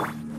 you